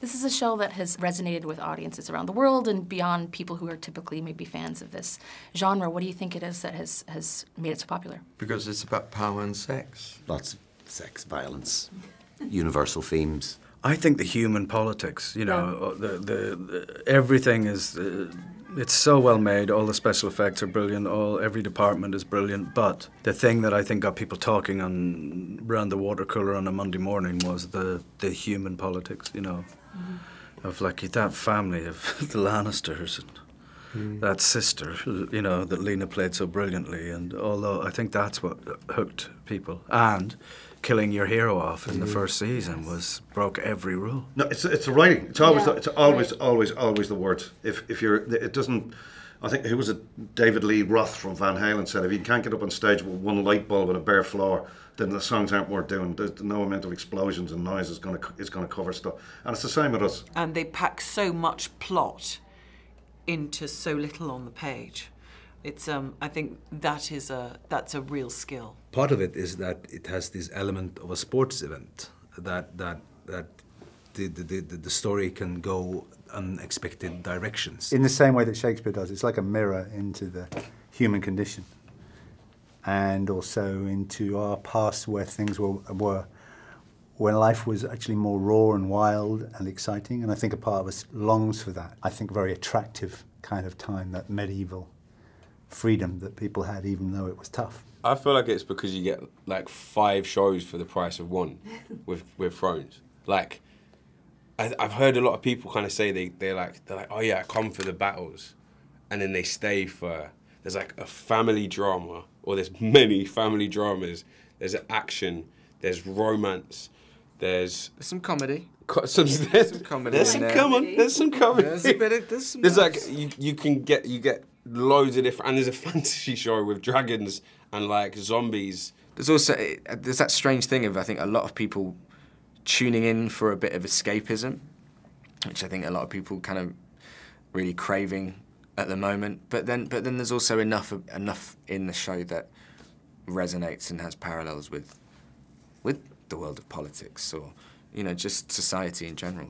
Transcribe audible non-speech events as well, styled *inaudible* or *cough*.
This is a show that has resonated with audiences around the world and beyond people who are typically maybe fans of this genre. What do you think it is that has, has made it so popular? Because it's about power and sex. Lots of sex, violence, universal themes. I think the human politics, you know, yeah. the, the, the, everything is, uh, it's so well made. All the special effects are brilliant. All every department is brilliant. But the thing that I think got people talking on around the water cooler on a Monday morning was the the human politics, you know, mm-hmm. of like that family of *laughs* the Lannisters and. Mm. That sister, you know, that Lena played so brilliantly, and although I think that's what hooked people, and killing your hero off in the mm. first season was broke every rule. No, it's it's the writing. It's always yeah. it's always always always the words. If if you're it doesn't. I think who was it? David Lee Roth from Van Halen said, if you can't get up on stage with one light bulb and a bare floor, then the songs aren't worth doing. There's no amount of explosions and noise is going to is going to cover stuff. And it's the same with us. And they pack so much plot into so little on the page. It's um, I think that is a that's a real skill. Part of it is that it has this element of a sports event that that that the the, the, the story can go unexpected directions. In the same way that Shakespeare does, it's like a mirror into the human condition, and also into our past where things were were when life was actually more raw and wild and exciting. And I think a part of us longs for that. I think a very attractive kind of time, that medieval freedom that people had, even though it was tough. I feel like it's because you get like five shows for the price of one with with Thrones. Like, I, have heard a lot of people kind of say they they're like they're like, oh yeah, I come for the battles, and then they stay for there's like a family drama or there's *laughs* many family dramas. There's action. There's romance. There's, there's some comedy. Co some, there's, some *laughs* comedy. There's some comedy. There's some comedy. There's a bit of there's some. *laughs* There's like you, you can get you get loads of different, and there's a fantasy show with dragons and like zombies. There's also uh, there's that strange thing of I think a lot of people tuning in for a bit of escapism, which I think a lot of people kind of really craving at the moment. But then but then there's also enough enough in the show that resonates and has parallels with with the world of politics or you know just society in general.